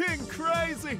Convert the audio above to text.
king crazy!